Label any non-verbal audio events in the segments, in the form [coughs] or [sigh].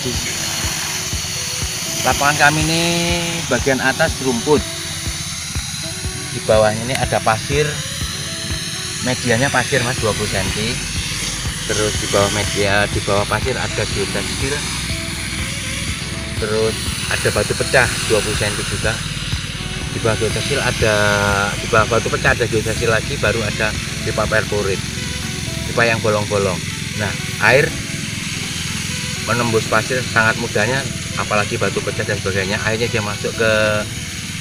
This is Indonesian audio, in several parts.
di lapangan kami ini bagian atas rumput. Di bawah ini ada pasir. Medianya pasir mas 20 cm terus di bawah media di bawah pasir ada geotekstil terus ada batu pecah 20 cm juga. Di bawah geotekstil ada di bawah batu pecah ada geotekstil lagi baru ada pipa perkurit. Pipa yang bolong-bolong. Nah air menembus pasir sangat mudahnya apalagi batu pecah dan sebagainya. Airnya dia masuk ke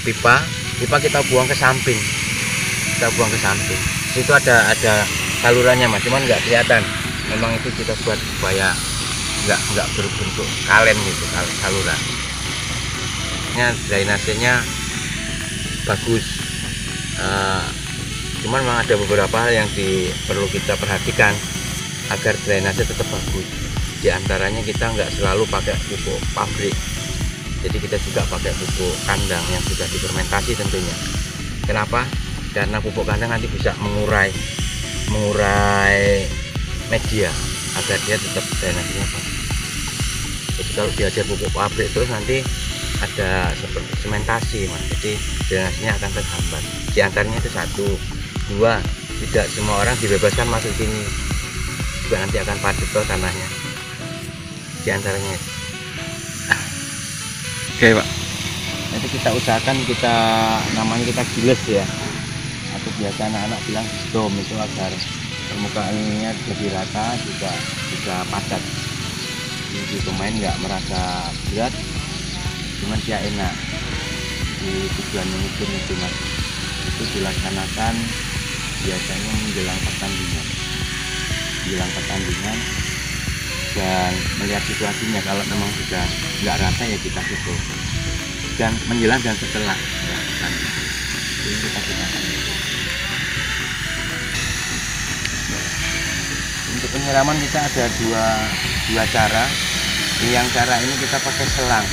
pipa. Pipa kita buang ke samping. Kita buang ke samping. Itu ada ada salurannya mas. Cuman nggak kelihatan. Memang itu kita buat supaya nggak nggak berbentuk kalen gitu saluran. Ini drainasenya bagus. Uh, cuman memang ada beberapa hal yang di, perlu kita perhatikan agar drainase tetap bagus di antaranya kita nggak selalu pakai pupuk pabrik. Jadi kita juga pakai pupuk kandang yang sudah difermentasi tentunya. Kenapa? Karena pupuk kandang nanti bisa mengurai mengurai media agar dia tetap drainasinya bagus jadi kalau diajar pupuk pabrik terus nanti ada seperti sementasi mas. Jadi drainasinya akan terhambat. Di antaranya itu satu. Dua tidak semua orang dibebaskan masuk sini. Juga nanti akan padat tanahnya di antaranya Oke Pak. Nanti kita usahakan kita namanya kita giles ya. Atau biasa anak-anak bilang dom itu agar permukaannya lebih rata juga juga padat. Jadi pemain nggak merasa berat, cuman dia enak. Di tujuan mengukir itu mas itu dilaksanakan biasanya menjelang pertandingan. Menjelang pertandingan dan melihat situasinya. Kalau memang sudah nggak rata ya kita tutup dan menjelang dan setelah. Ya, kan. ini kita gunakan. Untuk penyiraman kita ada dua dua cara. Yang cara ini kita pakai selang.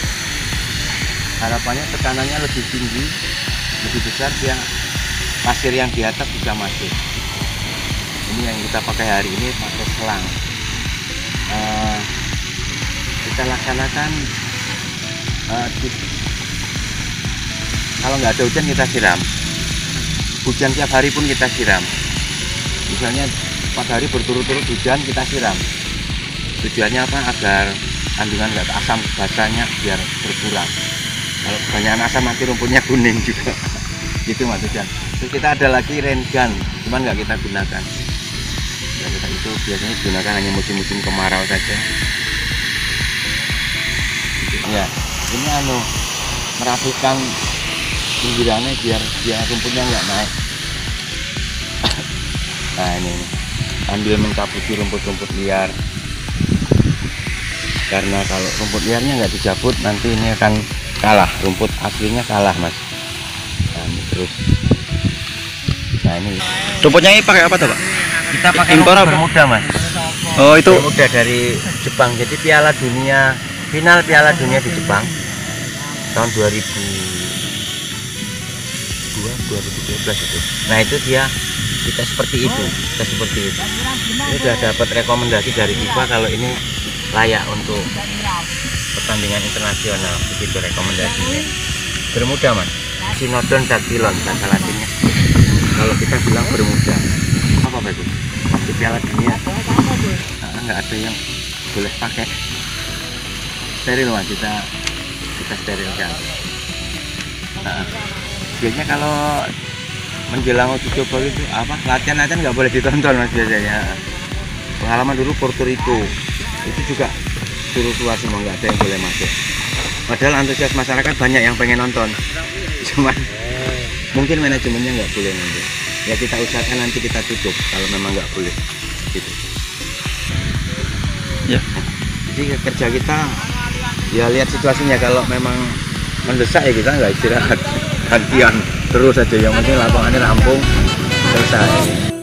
Harapannya tekanannya lebih tinggi lebih besar dia pasir yang di atas bisa masuk. Ini yang kita pakai hari ini pakai selang uh, kita laksanakan uh, kalau nggak ada hujan kita siram. Hujan tiap hari pun kita siram. Misalnya empat hari berturut-turut hujan kita siram. Tujuannya apa? Agar kandungan nggak asam basahnya biar berkurang. Kalau kebanyakan asam nanti rumputnya kuning juga. Gitu mas hujan terus kita ada lagi rengan cuman nggak kita gunakan ya kita itu biasanya digunakan hanya musim-musim kemarau saja. Ya ini anu merapikan pinggirannya biar biar rumputnya nggak naik. [coughs] Nah ini, ini. Ambil mencabuti rumput-rumput liar. Karena kalau rumput liarnya nggak dicabut nanti ini akan kalah rumput aslinya kalah mas. Nah, ini terus. Nah ini. Rumputnya ini pakai apa tuh pak kita pakai impor apa? bermuda mas. Oh itu bermuda dari Jepang. Jadi piala dunia final piala dunia di Jepang tahun 2002 2012 itu. Nah itu dia kita seperti itu kita seperti itu. Ini sudah dapat rekomendasi dari FIFA kalau ini layak untuk pertandingan internasional. Begitu rekomendasinya. Bermuda mas. Sinodon dactylon bahasa latinnya kalau kita bilang bermuda apa pak itu di piala dunia. Nah, nggak ada yang boleh pakai. Steril mas kita kita sterilkan. Nah, biasanya kalau menjelang uji coba itu apa latihan latihan nggak boleh ditonton mas biasanya. Pengalaman dulu Porto Rico. Itu juga suruh keluar semua nggak ada yang boleh masuk. Padahal antusias masyarakat banyak yang pengen nonton. Cuman mungkin manajemennya nggak boleh nanti ya kita usahakan nanti kita tutup kalau memang nggak boleh. Gitu. Ya. Jadi kerja kita ya lihat situasinya. Kalau memang mendesak ya kita nggak istirahat. Gantian terus aja. Yang penting lapangannya rampung selesai